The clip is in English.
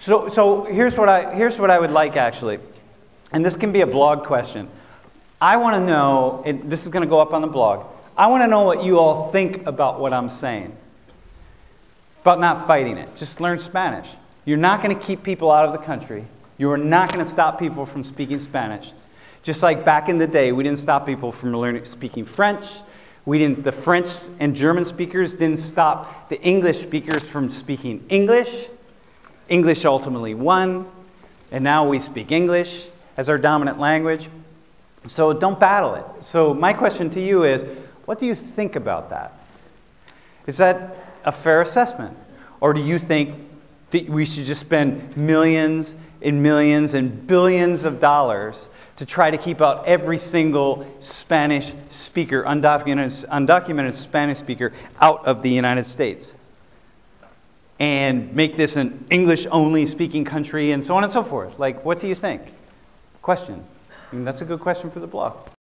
So, so here's, what I, here's what I would like actually, and this can be a blog question. I want to know, and this is going to go up on the blog, I want to know what you all think about what I'm saying. About not fighting it. Just learn Spanish. You're not going to keep people out of the country. You are not going to stop people from speaking Spanish. Just like back in the day, we didn't stop people from learning speaking French. We didn't, the French and German speakers didn't stop the English speakers from speaking English. English ultimately won, and now we speak English as our dominant language. So don't battle it. So, my question to you is what do you think about that? Is that a fair assessment? Or do you think that we should just spend millions and millions and billions of dollars to try to keep out every single Spanish speaker, undocumented, undocumented Spanish speaker, out of the United States? And make this an English only speaking country and so on and so forth. Like, what do you think? Question. I mean, that's a good question for the blog.